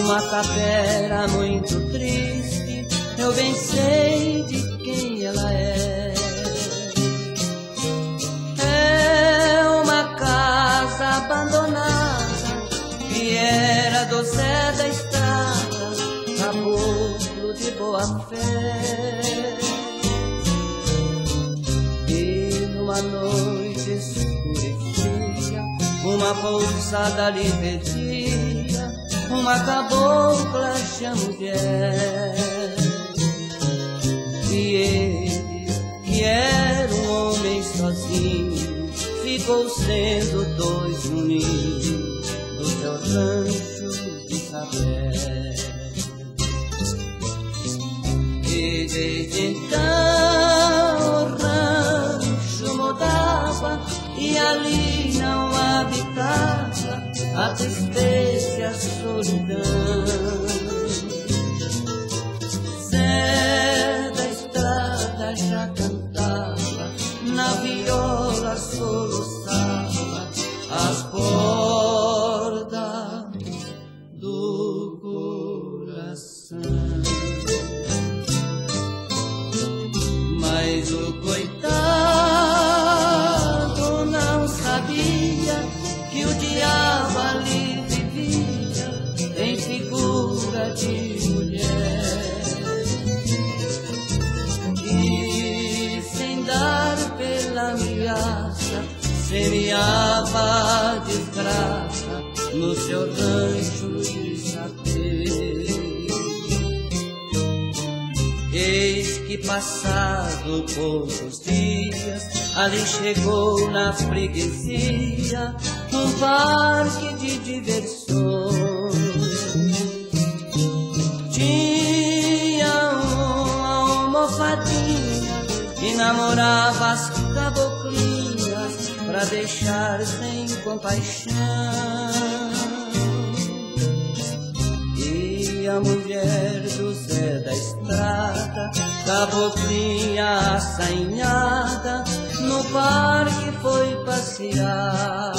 uma tapera muito triste. Eu bem sei de quem ela é. É uma casa abandonada que era do Zé da Estrada, caboclo de boa fé. E numa noite escura e fria, uma pousada lhe pedia uma cabocla de mulher. E ele, que era um homem sozinho, ficou sendo dois no ninho do seu rancho de saber. E desde então o rancho mudava e ali não habitava a tristeza e ameaça, semeava desgraça no seu rancho de saber. Eis que passado poucos dias, ali chegou na freguesia um parque de diversões. Tinha uma almofadinha que namorava as pra deixar sem compaixão. E a mulher do Zé da Estrada, caboclinha assanhada, no parque foi passear.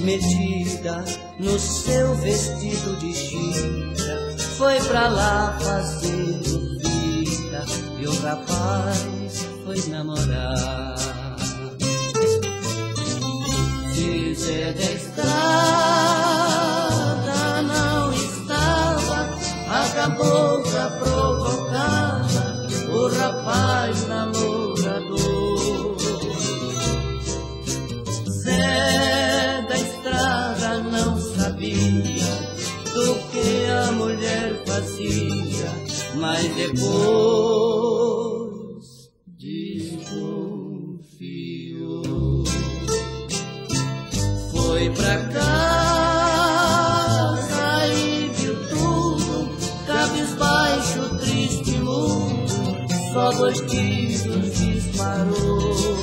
Metida no seu vestido de chita, foi pra lá fazendo vida, e o rapaz foi namorar. Se Zé da Estrada não estava, a cabocla provocava o rapaz namorador. Zé da Estrada não sabia do que a mulher fazia, mas depois desconfiou. Foi pra casa e viu tudo, cabisbaixo, triste, mudo, só dois tiros disparou.